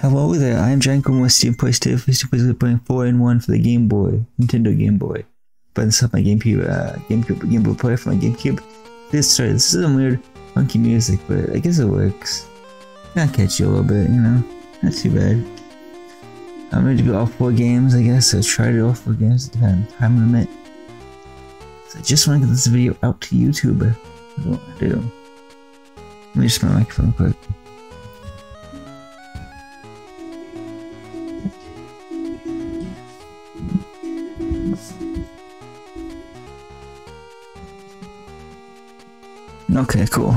Hello there, I am Janko Musty and PlayStation 2.4 and 1 for the Game Boy, Nintendo Game Boy. But this is my GameCube, uh, GameCube, Game Boy Player for my GameCube. This, sorry, this is some weird, funky music, but I guess it works. Kinda catchy a little bit, you know? Not too bad. I'm ready to go all four games, I guess. I tried it all four games, depending on time limit. So I just want to get this video out to YouTube. That's what I do. Let me just my microphone quick. Okay, cool.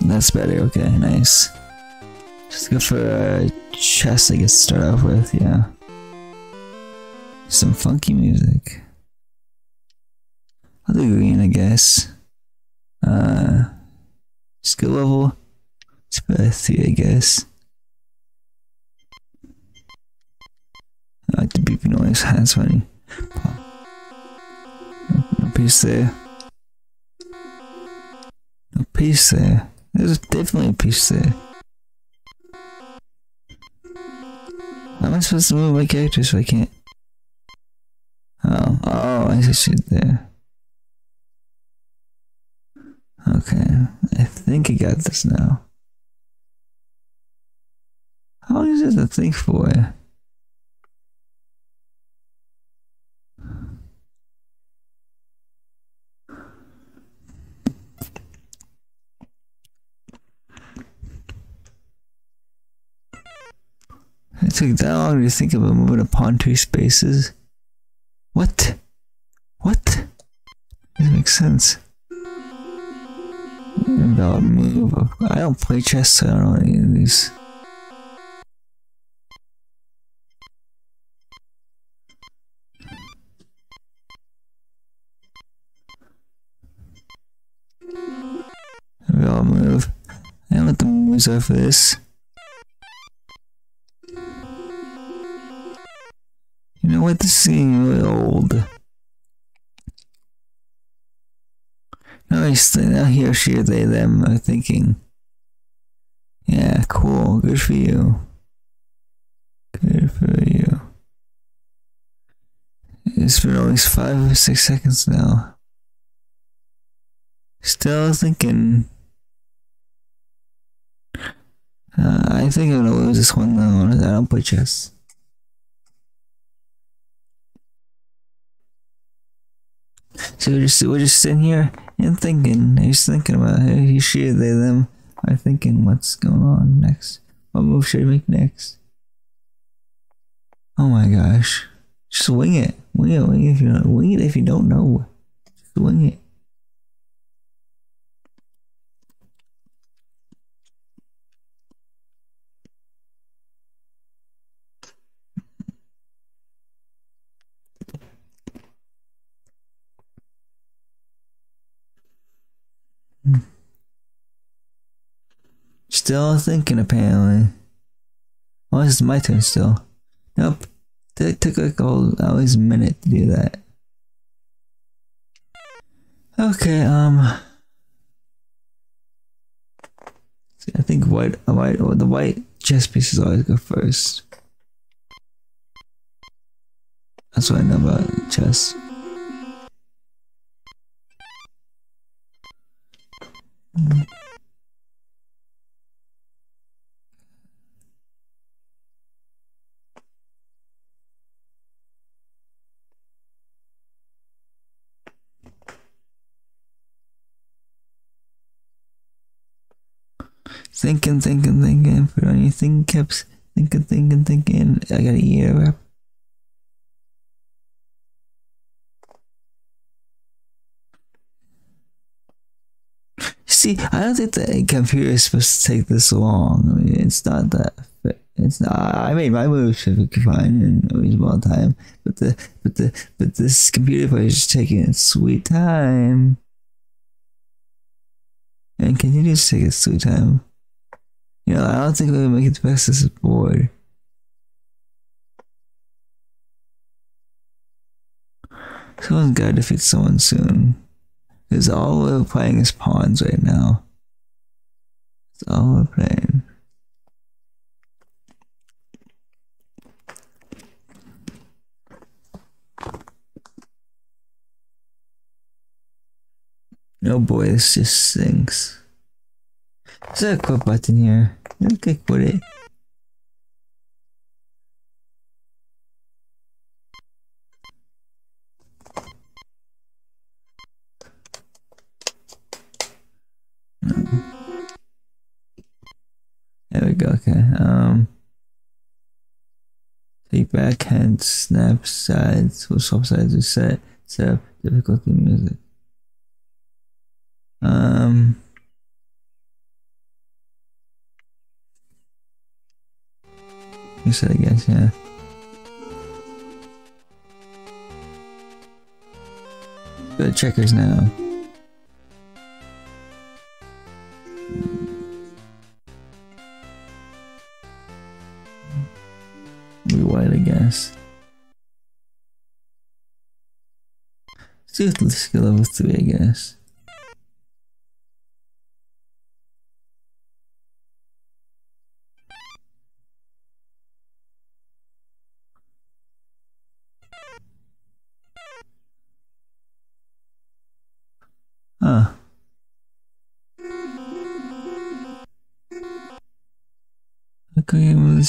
That's better, okay, nice. Just go for a chest, I guess, to start off with, yeah. Some funky music. I'll do green, I guess. Uh, skill level. It's Bethy, I guess. I like the beeping noise, that's funny. No piece there. Piece there. There's definitely a piece there. How am I supposed to move my character so I can't? Oh, oh, I see shit there. Okay, I think I got this now. How long is it to think for? Took that long to think about moving upon two spaces. What? What? Doesn't make sense. About move. I don't play chess, so I don't know any of these. I'll move. I don't know what the moves are for this. Getting really old. No, he's now he or she or they them are thinking. Yeah, cool. Good for you. Good for you. It's been at least five or six seconds now. Still thinking. Uh, I think I'm gonna lose this one though. I don't play chess. So we're just we're just sitting here and thinking. He's thinking about it. He, she, they, them are thinking what's going on next. What move should I make next? Oh my gosh! Just wing it. Wing it. Wing it if you don't. Wing it if you don't know. Just wing it. Still thinking, apparently. Oh, is my turn still. Nope. It took like all, always a minute to do that. Okay, um. I think white, white, or the white chess pieces always go first. That's what I know about chess. Mm. Thinking, thinking, thinking. Put on your thinking caps. Thinking, thinking, thinking. I got a ear wrap. See, I don't think the computer is supposed to take this long. I mean, it's not that. It's not. I made my moves perfectly fine in a reasonable time, but the but the but this computer player is just taking its sweet time, and continues to take its sweet time. You know, I don't think we can make it past this board. Someone's gotta defeat someone soon. Because all we're playing is pawns right now. It's all we're playing. No oh boy, this just sinks. Is there a quit button here? Okay, quit it. There we go, okay. Um Take backhand snap sides or swap sides reset set up difficulty music. Um You said I guess, yeah. To checkers now. Be white, I guess. Let's do skill level 3, I guess.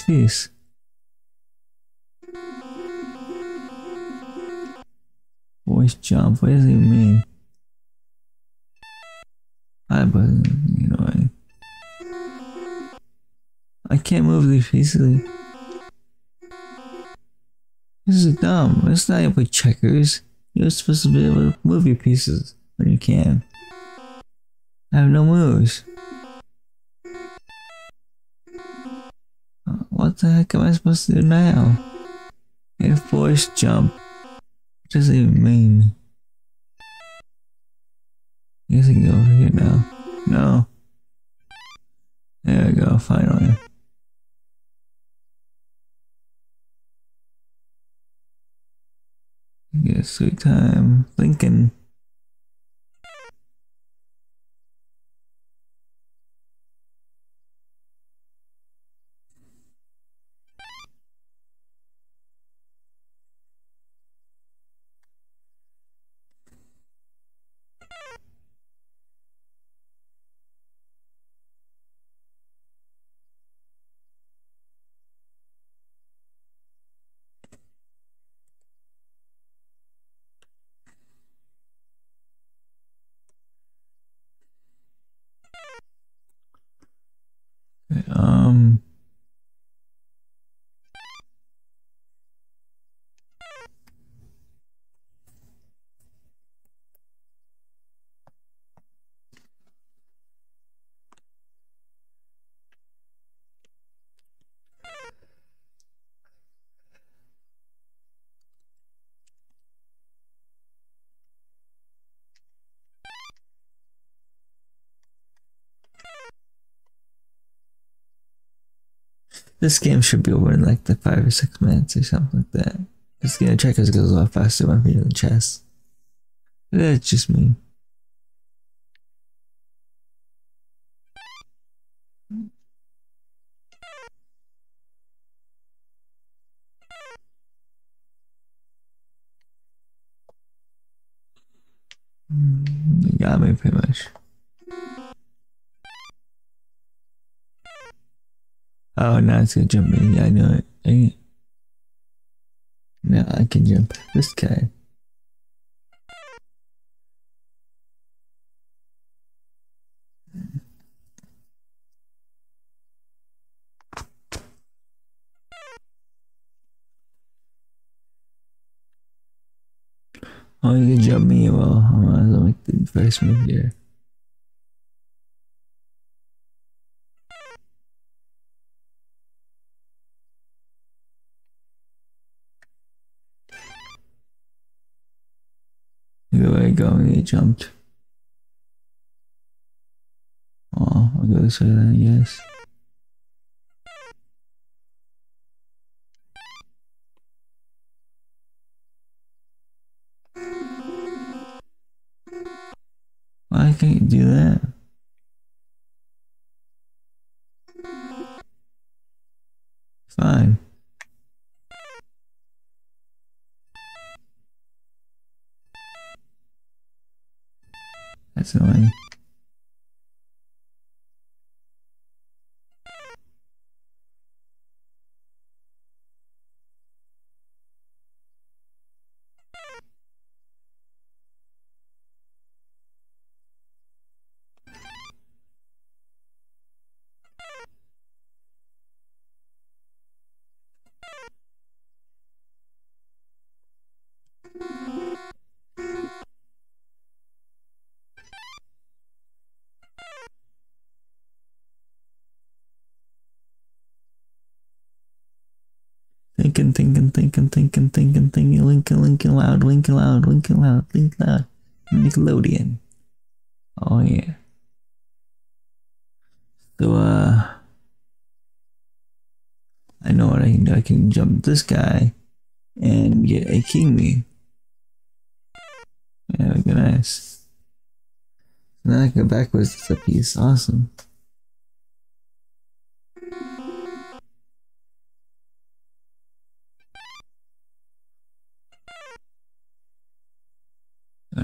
Can I move this piece? Voice jump, what does it mean? I but you know I I can't move these pieces. This is dumb. It's not even checkers. You're supposed to be able to move your pieces when you can. I have no moves. What the heck am I supposed to do now? A force jump. What does it even mean? I guess I can go over here now. No. There we go, finally. Get sweet time thinking. Um. This game should be over in like the five or six minutes or something like that. This game checkers goes a lot faster when you're in chess. That's just me. Mm, you got me pretty much. Oh, now it's gonna jump me. Yeah, I know it. It. Now I can jump this guy. Oh, you can jump me. Well, I as well make the first move here. Either way I go, he jumped. Oh, I'll go this way then, yes. Why can't you do that? That's Thinking, thinking, thinking, thinking, thinking, thinking, Lincoln, Lincoln loud, Lincoln loud, Lincoln loud, Lincoln loud. Nickelodeon. Oh yeah. So uh I know what I can do. I can jump this guy and get a king me. Yeah, look nice. Now I can go backwards with the piece. Awesome.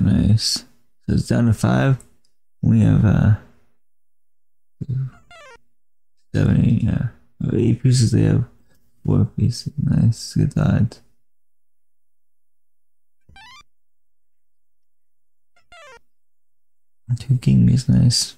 Nice. So it's down to five. We have uh seven, eight, yeah. Eight pieces they have four pieces. Nice. Good odds. Two king is nice.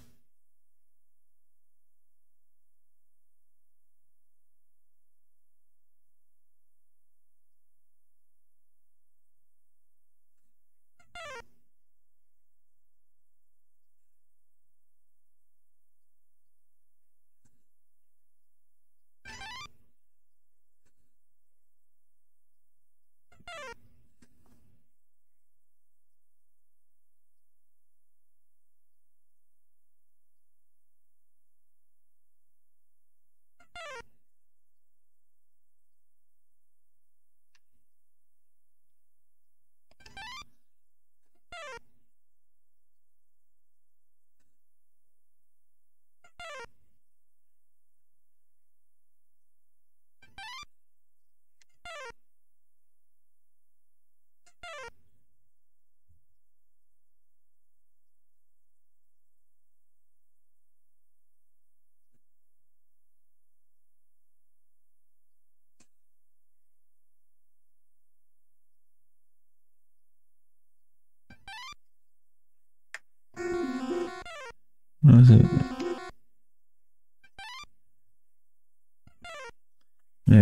What was it?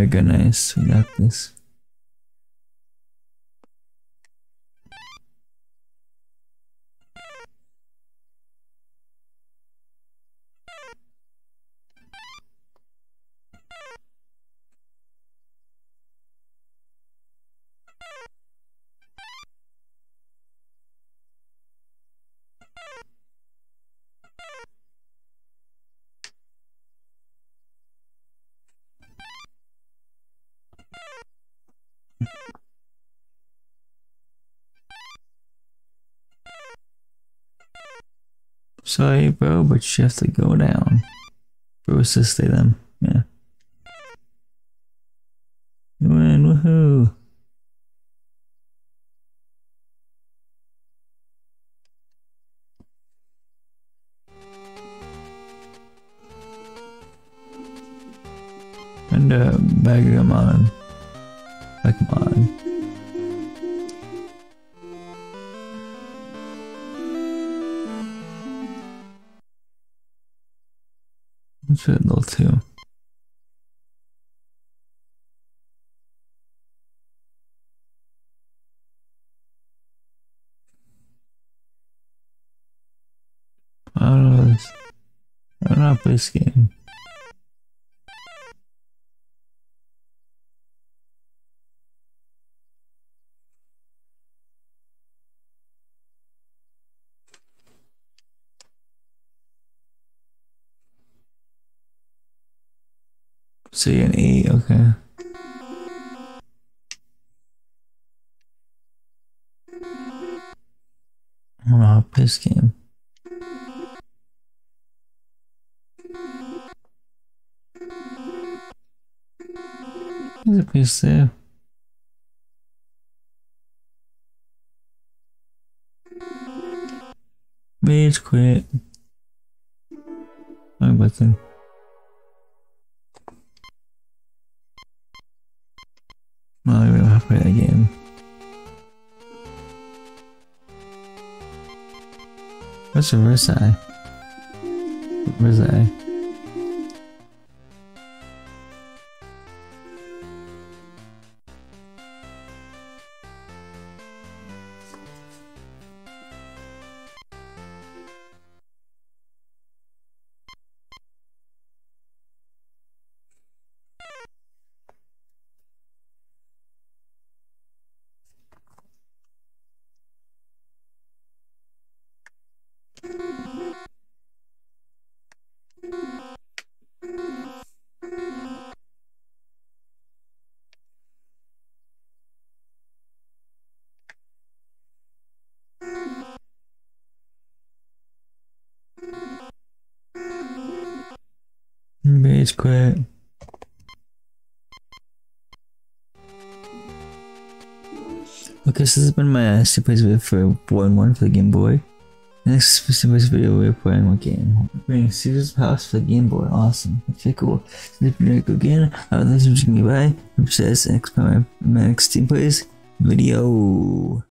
Go, nice. We got this. Sorry, bro, but you have to go down. Bro, assist them. Yeah. You win, woohoo! And uh, Backgammon. Backgammon. What's little two? I don't know this. I don't know how to play this game. C and E, okay. Oh, piss game. There's a piece there. Rage quit. Wrong button. Well, we don't have to play that game. What's the Versailles? Versailles. Okay, so this has been my uh, super video for 1 1 for the Game Boy. Next super video, we're playing one game. We're Caesar's House for the Game Boy. Awesome. Okay, cool. So if you're go again, I would like to you guys next my, my next team plays video.